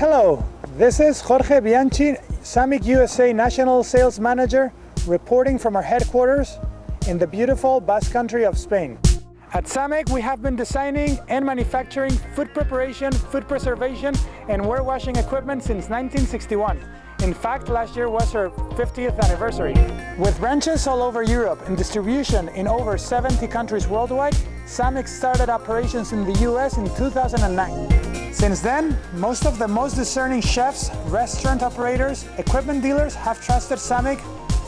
Hello, this is Jorge Bianchi, Sammic USA National Sales Manager, reporting from our headquarters in the beautiful Basque Country of Spain. At Sammic, we have been designing and manufacturing food preparation, food preservation, and warewashing equipment since 1961. In fact, last year was our 50th anniversary. With branches all over Europe and distribution in over 70 countries worldwide, Sammic started operations in the US in 2009. Since then, most of the most discerning chefs, restaurant operators, equipment dealers have trusted Sammic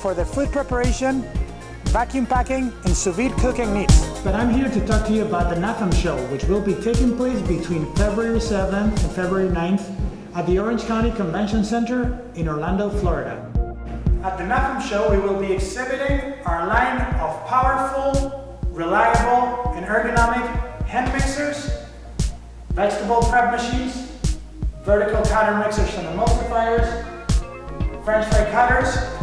for their food preparation, vacuum packing, and sous vide cooking needs. But I'm here to talk to you about the NAFEM show, which will be taking place between February 7th and February 9th at the Orange County Convention Center in Orlando, Florida. At the NAFEM show, we will be exhibiting our line of powerful, reliable, and ergonomic hand mixers, vegetable prep machines, vertical cutter mixers and emulsifiers, french fry cutters,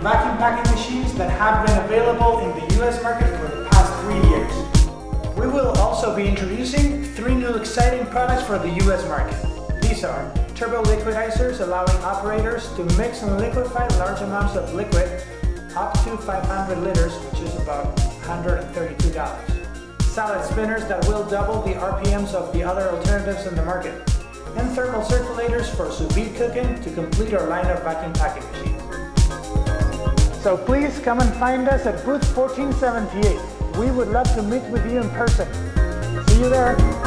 vacuum packing machines that have been available in the US market for the past three years. We will also be introducing three new exciting products for the US market. These are turbo liquidizers allowing operators to mix and liquefy large amounts of liquid up to 500 liters, which is about $132 salad spinners that will double the RPMs of the other alternatives in the market, and thermal circulators for sous vide cooking to complete our line of vacuum packing machines. So please come and find us at booth 1478. We would love to meet with you in person. See you there.